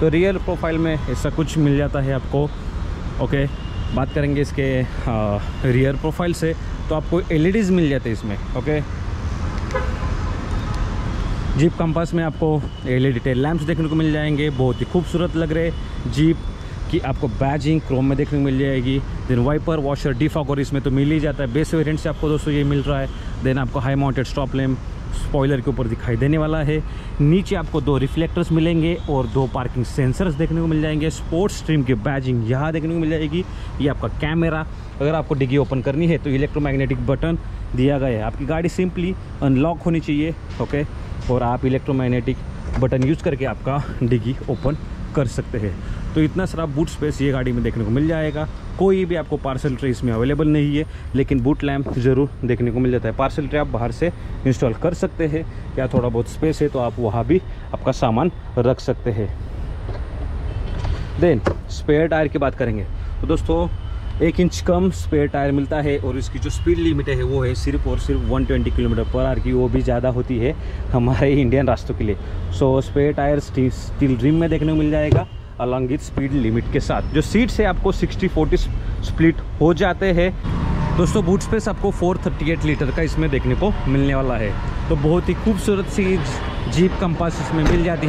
तो real profile में ऐसा कुछ मिल जाता है आपको। ओके बात करेंगे इसके रियर प्रोफ़ाइल से। तो आपको एलईडीज मिल जाते हैं इसमें ओके जीप कंपास में आपको एलईडी टेल लैंप्स देखने को मिल जाएँगे। बहुत ही खूबसूरत लग रहे जीप की आपको बैजिंग क्रोम में देखने को मिल जाएगी। देन वाइपर वॉशर डिफॉगर इसमें तो मिल ही जाता है। बेस वेरिएंट से आपको दोस्तों ये मिल रहा है। देन आपको high mounted stop lamp spoiler के ऊपर दिखाई देने वाला है। नीचे आपको दो रिफ्लेक्टर्स मिलेंगे और दो पार्किंग सेंसर्स देखने को मिल जाएँगे। स्पोर्ट्स स्ट्रीम की बैजिंग यहाँ देखने को मिल जाएगी। ये आपका कैमरा अगर आपको डिग्गी ओपन करनी है तो इलेक्ट्रोमैग्नेटिक बटन दिया गया है। आपकी गाड़ी सिंपली अनलॉक होनी चाहिए ओके और आप इलेक्ट्रोमैग्नेटिक बटन यूज़ करके आपका डिग्गी ओपन कर सकते हैं। तो इतना सारा बूट स्पेस ये गाड़ी में देखने को मिल जाएगा। कोई भी आपको पार्सल ट्रे इसमें अवेलेबल नहीं है, लेकिन बूट लैम्प ज़रूर देखने को मिल जाता है। पार्सल ट्रे आप बाहर से इंस्टॉल कर सकते हैं। या थोड़ा बहुत स्पेस है तो आप वहाँ भी आपका सामान रख सकते हैं। देन स्पेयर टायर की बात करेंगे। तो दोस्तों एक इंच कम स्पेयर टायर मिलता है और इसकी जो स्पीड लिमिट है, वो है सिर्फ़ और सिर्फ़ 120 किलोमीटर पर आर की वो भी ज़्यादा होती है हमारे इंडियन रास्तों के लिए। So spare tyre steel rim में देखने को मिल जाएगा अलॉन्ग विथ स्पीड लिमिट के साथ। जो सीट से आपको 60 40 स्प्लिट हो जाते हैं। दोस्तों बूट स्पेस आपको 438 लीटर का इसमें देखने को मिलने वाला है। तो बहुत ही खूबसूरत सी जीप कंपास इसमें मिल जाती है।